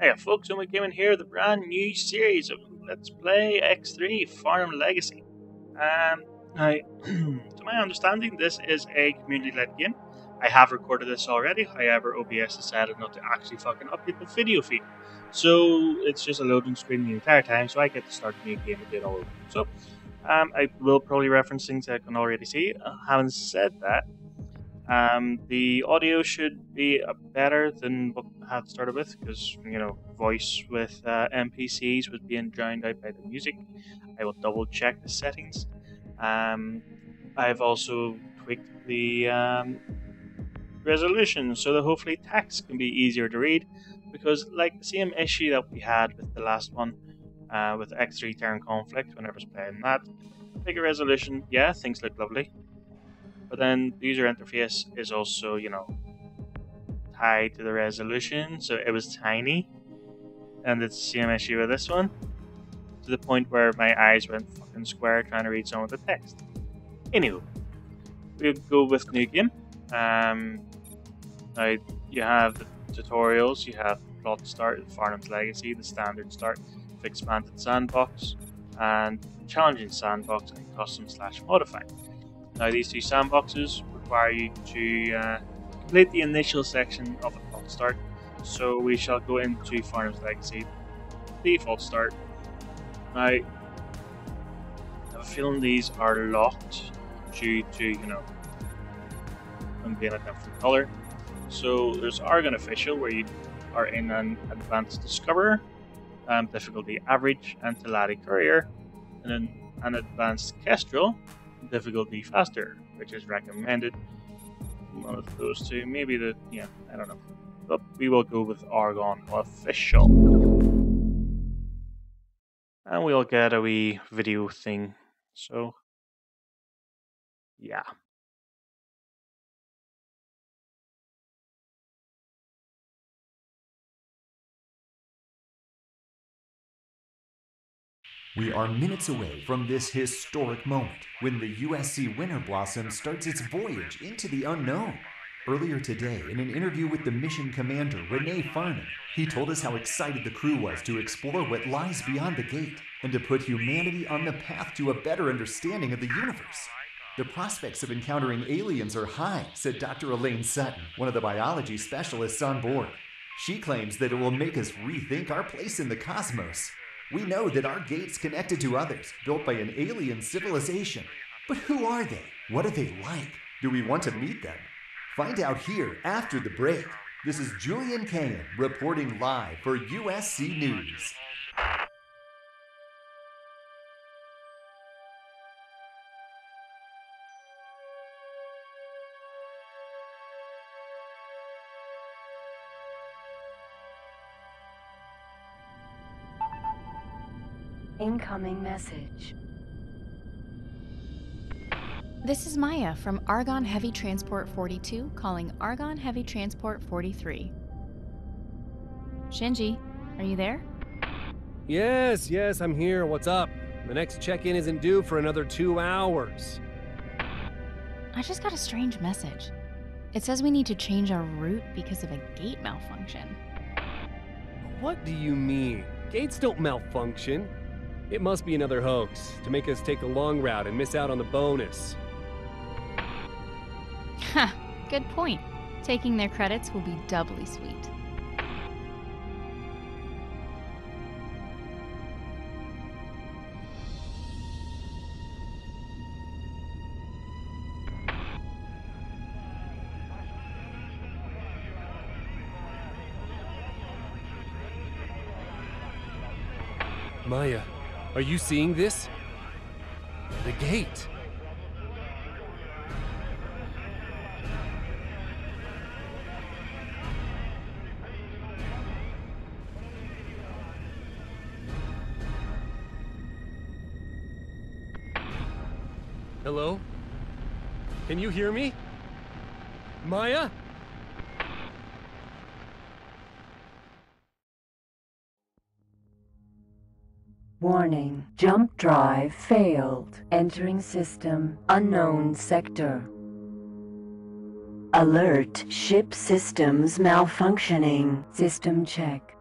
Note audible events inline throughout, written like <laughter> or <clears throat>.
Hey folks, and we came in here a brand new series of Let's Play X3 Farnham's Legacy. Um, now, <clears throat> to my understanding, this is a community-led game. I have recorded this already, however, OBS decided not to actually fucking update the video feed. So, it's just a loading screen the entire time, so I get to start a new game again all over. So, um, I will probably reference things I can already see. Uh, having said that, um, the audio should be better than what I had started with because, you know, voice with uh, NPCs was being drowned out by the music. I will double check the settings. Um, I've also tweaked the um, resolution so that hopefully text can be easier to read because, like the same issue that we had with the last one uh, with X3 Terran Conflict whenever I was playing that, bigger resolution, yeah, things look lovely but then the user interface is also, you know, tied to the resolution, so it was tiny. And it's the same issue with this one. To the point where my eyes went fucking square trying to read some of the text. Anywho, we go with new game. Um, now you have the tutorials, you have plot start, Farnham's Legacy, the standard start, expanded sandbox, and challenging sandbox and custom slash modify. Now these two sandboxes require you to uh, complete the initial section of a plot start. So we shall go into Farnham's Legacy, default start. Now, I have a feeling these are locked due to, you know, them being a different color. So there's Argon Official, where you are in an Advanced Discoverer, um, difficulty average, and Teladi Courier, and then an Advanced Kestrel, difficulty faster, which is recommended. One of those two, maybe the, yeah, I don't know. But we will go with Argon Official. And we'll get a wee video thing. So, yeah. We are minutes away from this historic moment when the USC Winter Blossom starts its voyage into the unknown. Earlier today, in an interview with the mission commander, Renee Farnham, he told us how excited the crew was to explore what lies beyond the gate and to put humanity on the path to a better understanding of the universe. The prospects of encountering aliens are high, said Dr. Elaine Sutton, one of the biology specialists on board. She claims that it will make us rethink our place in the cosmos we know that our gate's connected to others, built by an alien civilization. But who are they? What are they like? Do we want to meet them? Find out here after the break. This is Julian Cahan reporting live for USC News. Incoming message. This is Maya from Argon Heavy Transport 42 calling Argon Heavy Transport 43. Shinji, are you there? Yes, yes, I'm here. What's up? The next check in isn't due for another two hours. I just got a strange message. It says we need to change our route because of a gate malfunction. What do you mean? Gates don't malfunction. It must be another hoax to make us take the long route and miss out on the bonus. Ha, good point. Taking their credits will be doubly sweet. Maya, are you seeing this? The gate. Hello? Can you hear me? Maya? Warning. Jump drive failed. Entering system. Unknown sector. Alert. Ship systems malfunctioning. System check.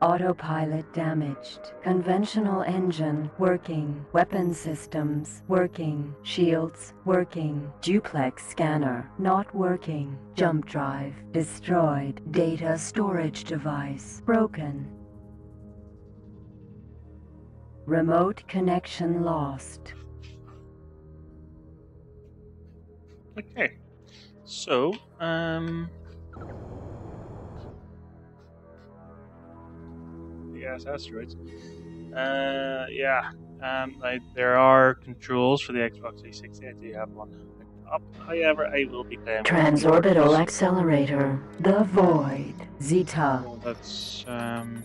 Autopilot damaged. Conventional engine working. Weapon systems working. Shields working. Duplex scanner not working. Jump drive destroyed. Data storage device broken. Remote connection lost. Okay. So, um. Yes, asteroids. Uh, yeah. Um, like, there are controls for the Xbox 360. I do have one up. However, I will be playing. Transorbital accelerator. The Void. Zeta. Oh, that's um,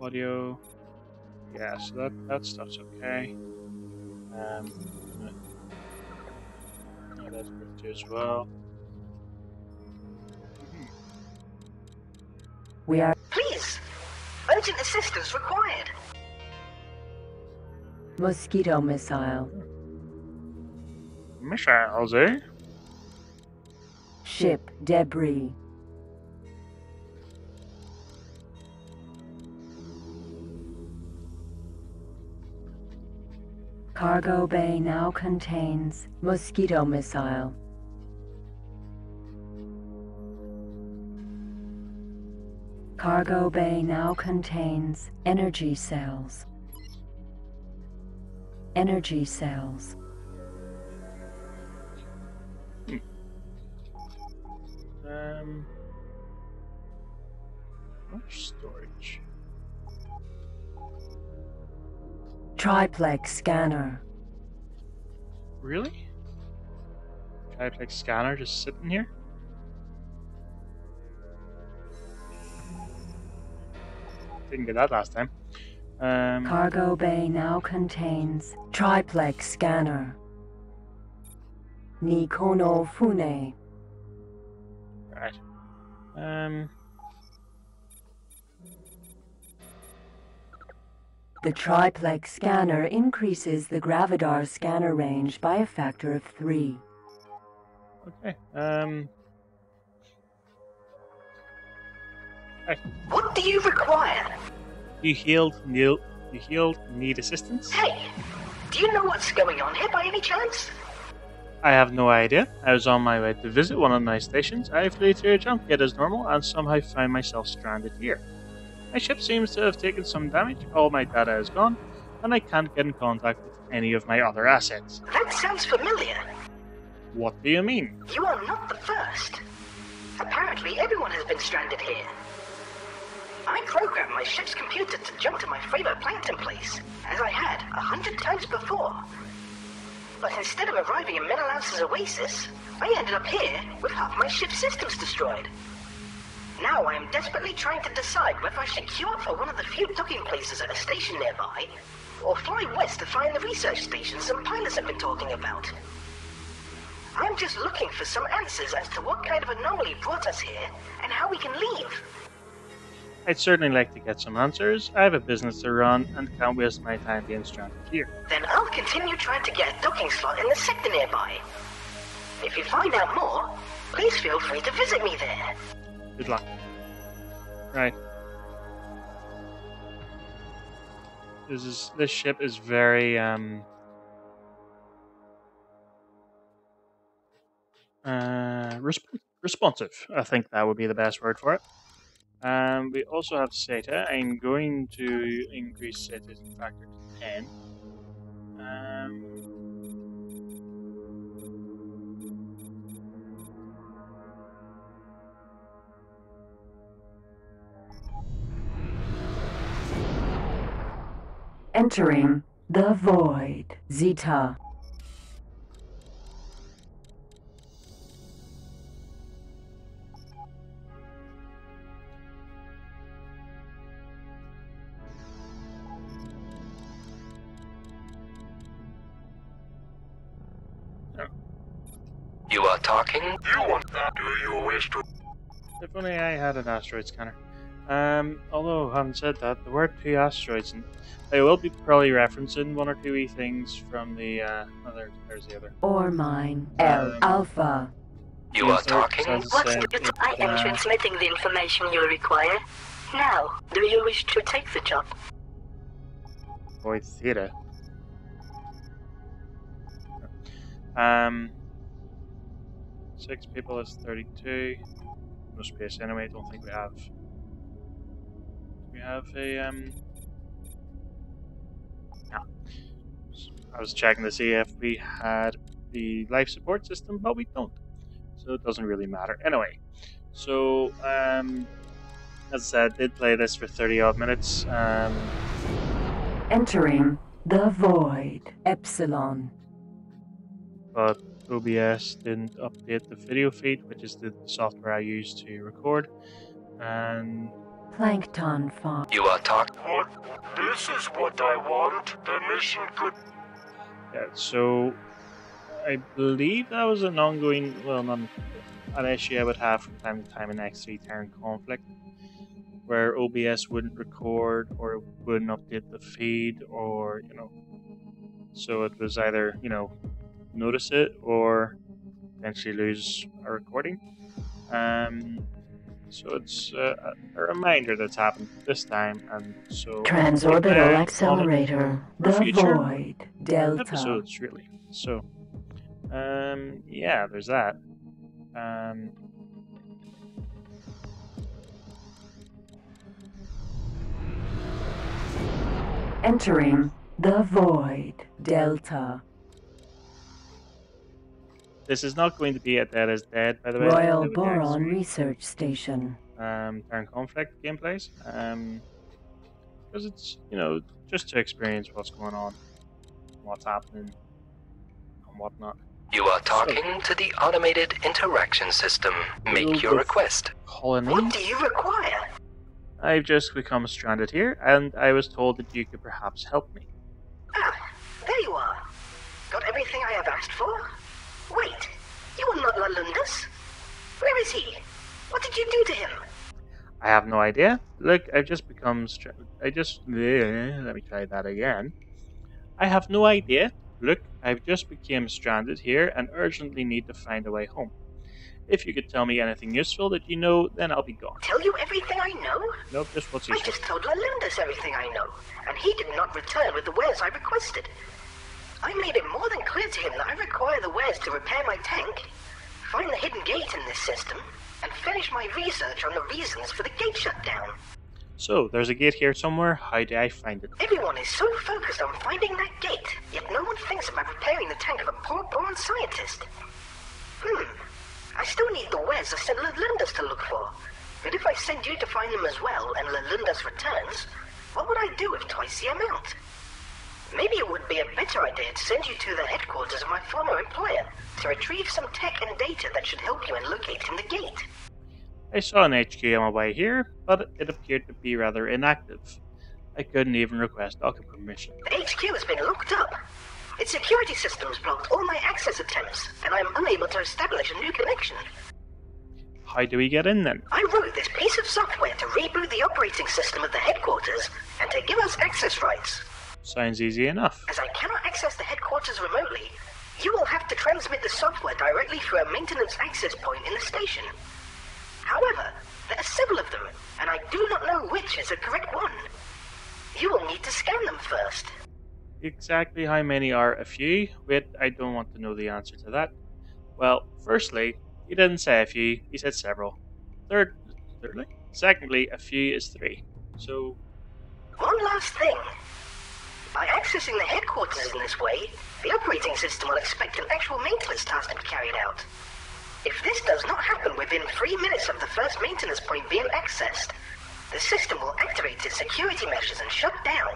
audio. Yeah, so that that stuff's okay. Um, yeah, that's good too as well. We are Please! Urgent assistance required. mosquito missile. Missiles, eh? Ship debris. Cargo bay now contains mosquito missile. Cargo bay now contains energy cells. Energy cells. Um, storage. Triplex scanner. Really? Triplex scanner just sitting here? Didn't get that last time. Um, Cargo bay now contains triplex scanner. Nikono Fune. right. Um, The triplex scanner increases the Gravidar scanner range by a factor of three. okay. Um, What do you require? you healed, Neil. You healed. Need assistance? Hey, do you know what's going on here by any chance? I have no idea. I was on my way to visit one of my stations. I flew through a jump gate as normal and somehow found myself stranded here. My ship seems to have taken some damage, all my data is gone, and I can't get in contact with any of my other assets. That sounds familiar. What do you mean? You are not the first. Apparently, everyone has been stranded here. I programmed my ship's computer to jump to my favorite plankton place, as I had a hundred times before. But instead of arriving in Menelaus' oasis, I ended up here with half my ship's systems destroyed. Now I am desperately trying to decide whether I should queue up for one of the few docking places at a station nearby, or fly west to find the research station some pilots have been talking about. I'm just looking for some answers as to what kind of anomaly brought us here and how we can leave. I'd certainly like to get some answers. I have a business to run and can't waste my time being stranded here. Then I'll continue trying to get a docking slot in the sector nearby. If you find out more, please feel free to visit me there. Good luck. Right. This is this ship is very um uh resp- responsive. I think that would be the best word for it. Um, we also have SETA. I'm going to increase SETA factor to ten. Um, Entering the void. Zeta. You are talking? You want that, do you wish to? If only I had an asteroid scanner. Um, although, having said that, there were two asteroids, and I will be probably referencing one or two wee things from the, uh, oh, there's the other. Or mine. L Um, Alpha. You are talking? as I What's the it, I am uh, transmitting the information you require. Now, do you wish to take the job? Boy, theatre. Um, six people is 32. No space anyway, don't think we have. We have a, um. No. I was checking to see if we had the life support system, but we don't. So it doesn't really matter. Anyway, so, um, as I said, did play this for 30 odd minutes. Um, Entering the void. Epsilon. but OBS didn't update the video feed, which is the software I use to record. And Plankton farm. You are talking. What? This is what I want. The mission could. yeah, so I believe that was an ongoing, well, not an issue I would have from time to time in X3 Terran conflict, where OBS wouldn't record or wouldn't update the feed, or you know, so it was either you know notice it or potentially lose a recording. Um, so it's uh, a reminder that's happened this time, and so Transorbital accelerator. The void. Delta. episodes really. So, um, yeah, there's that. Um, Entering the void. Delta. This is not going to be a Dead is Dead, by the way. Royal Boron Research Station. Um, Terran Conflict gameplays. Um, because it's you know just to experience what's going on, what's happening, and whatnot. You are talking to the automated interaction system. Make your request. Colony. What do you require? I've just become stranded here, and I was told that you could perhaps help me. Ah, there you are. Got everything I have asked for? Wait, you are not Lalundus? Where is he? What did you do to him? I have no idea. Look, I've just become. I just. <laughs> Let me try that again. I have no idea. Look, I've just become stranded here and urgently need to find a way home. If you could tell me anything useful that you know, then I'll be gone. Tell you everything I know? Nope, just what's I just told Lalundus everything I know, and he did not return with the wares I requested. I made it more than clear to him that I require the wares to repair my tank, find the hidden gate in this system, and finish my research on the reasons for the gate shutdown. So, there's a gate here somewhere. How do I find it? Everyone is so focused on finding that gate, yet no one thinks about repairing the tank of a poor Boron scientist. Hmm. I still need the wares I sent Lalundus to look for. But if I send you to find them as well, and Lalundus returns, what would I do with twice the amount? Maybe it would be a better idea to send you to the headquarters of my former employer to retrieve some tech and data that should help you in locating the gate. I saw an HQ on my way here, but it appeared to be rather inactive. I couldn't even request docket permission. The HQ has been locked up. Its security systems blocked all my access attempts, and I am unable to establish a new connection. How do we get in then? I wrote this piece of software to reboot the operating system of the headquarters and to give us access rights. Sounds easy enough. As I cannot access the headquarters remotely, you will have to transmit the software directly through a maintenance access point in the station. However, there are several of them, and I do not know which is the correct one. You will need to scan them first. Exactly how many are a few? Wait, I don't want to know the answer to that. Well, firstly, he didn't say a few, he said several. Third, thirdly, secondly, a few is three. So, One last thing. By accessing the headquarters in this way, the operating system will expect an actual maintenance task to be carried out. If this does not happen within three minutes of the first maintenance point being accessed, the system will activate its security measures and shut down.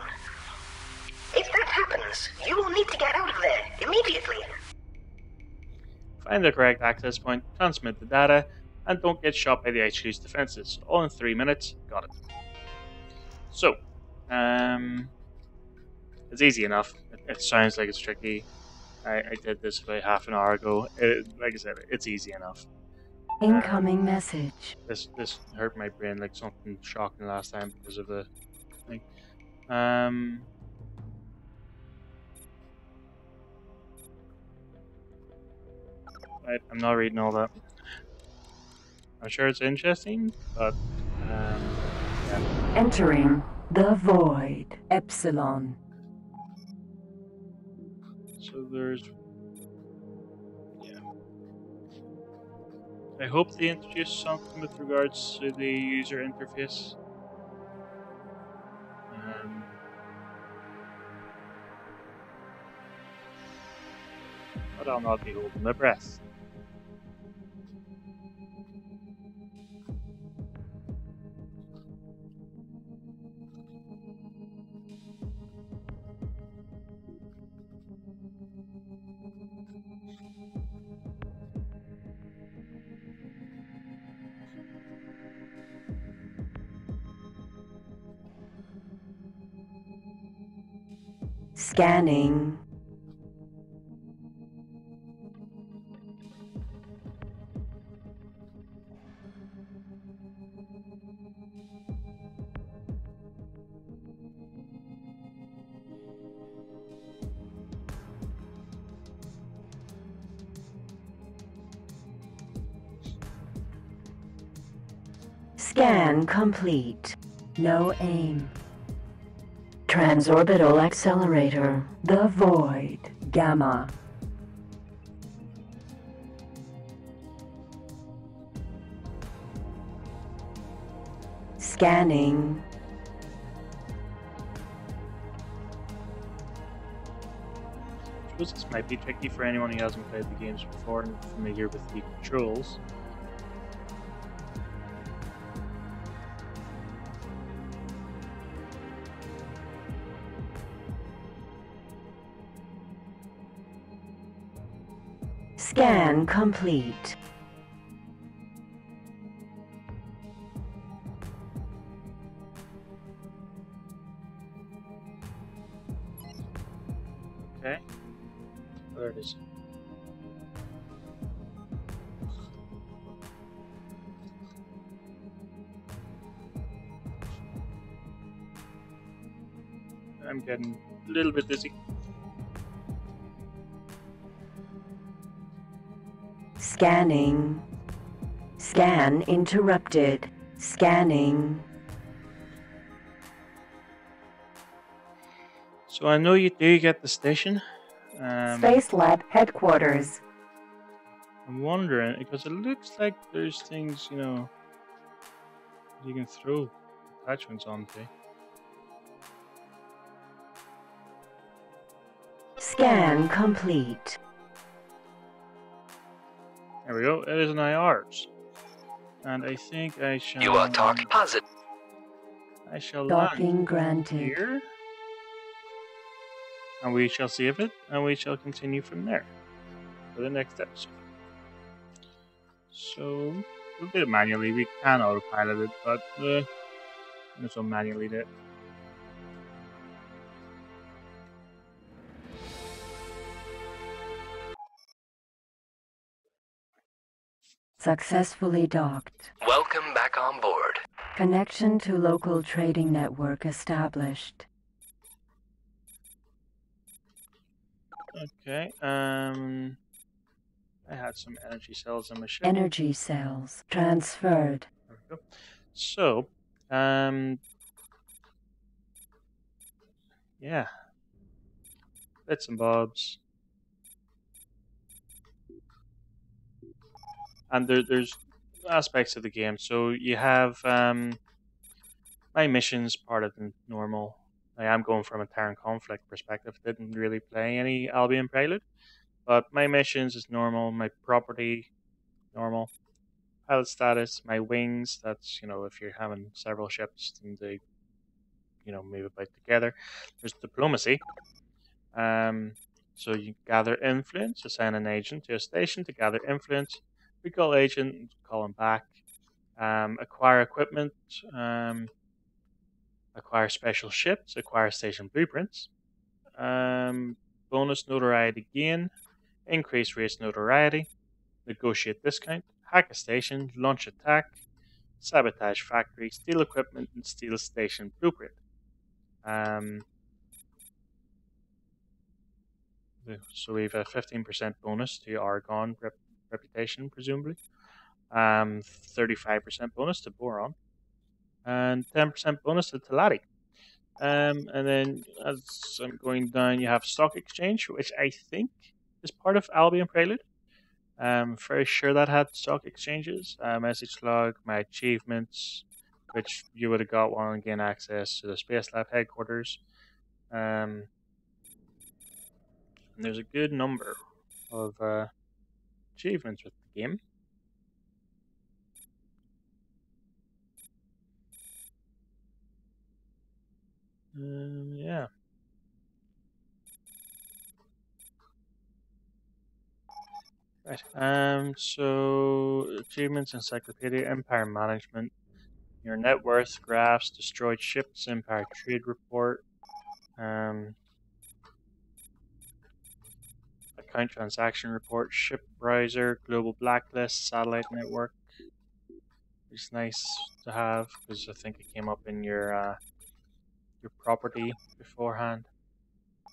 If that happens, you will need to get out of there immediately. find the correct access point, transmit the data, and don't get shot by the HQ's defenses. All in three minutes. Got it. So, um, it's easy enough. It, it sounds like it's tricky. I, I did this about half an hour ago. It, like I said, it's easy enough. Incoming message. This this hurt my brain like something shocking last time because of the thing. Um. Right, I'm not reading all that. I'm sure it's interesting, but um, yeah. Entering the void. Epsilon. There's. Yeah. I hope they introduce something with regards to the user interface. Um, but I'll not be holding my breath. Scanning. Scan complete. No aim. Transorbital accelerator. The void. Gamma. Scanning. This might be tricky for anyone who hasn't played the games before and familiar with the controls. Scan complete. Okay. Oh, there it is. I'm getting a little bit dizzy. Scanning. Scan interrupted. Scanning. So I know you do get the station. Um, Space Lab headquarters. I'm wondering because it looks like there's things, you know, you can throw attachments onto. Scan complete. There we go. It is an IRs, and I think I shall. You are talking positive. I shall Docking land granted. here, and we shall see save it, and we shall continue from there for the next episode. So we'll do it manually. We can autopilot it, but uh, let's all manually do it. Successfully docked. Welcome back on board. Connection to local trading network established. Okay. Um, I had some energy cells in my ship. Energy cells transferred. There we go. So, um, yeah, bits and bobs, and there, there's aspects of the game. So you have um, my missions part of the normal. I am going from a Terran conflict perspective. Didn't really play any Albion Prelude, but my missions is normal. My property, normal pilot status, my wings. That's you know if you're having several ships and they, you know, move about together. There's diplomacy. Um, so you gather influence, assign an agent to a station to gather influence. Recall agent, call him back. Um, acquire equipment. Um, acquire special ships. Acquire station blueprints. Um, bonus notoriety gain. Increase race notoriety. Negotiate discount hack a station, launch attack, sabotage factory, steal equipment, and steal station blueprint. Um, so we have a 15% bonus to Argon rep- reputation, presumably. Um, 35% bonus to Boron. and 10% bonus to Teladi. Um, and then as I'm going down, you have Stock Exchange, which I think is part of Albion Prelude. I'm very sure that had stock exchanges, uh, message log, my achievements, which you would have got one and gain access to the Space Lab headquarters. Um, and there's a good number of uh, achievements with the game. Um, yeah. Right. Um. So achievements, encyclopedia, empire management, your net worth, graphs, destroyed ships, empire trade report, um, account transaction report, ship browser, global blacklist, satellite network. It's nice to have because I think it came up in your uh, your property beforehand.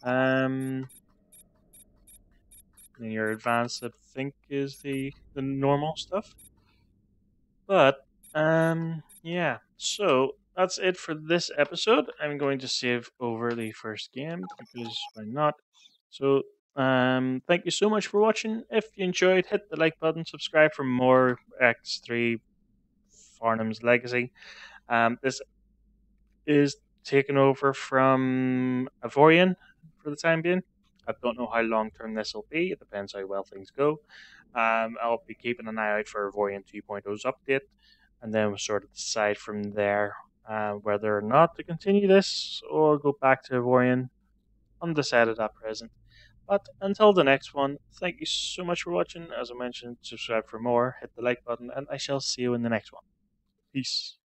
Um, and your advanced, I think, is the the normal stuff. But um, yeah. So that's it for this episode. I'm going to save over the first game because why not? So um, thank you so much for watching. If you enjoyed, hit the like button, subscribe for more X3 Farnham's Legacy. Um, this is taken over from Avorion for the time being. I don't know how long term this will be. It depends how well things go. Um, I'll be keeping an eye out for Avorion 2.0's update, and then we'll sort of decide from there uh, whether or not to continue this or go back to Avorion. Undecided at present. But until the next one, thank you so much for watching. As I mentioned, subscribe for more, hit the like button, and I shall see you in the next one. Peace.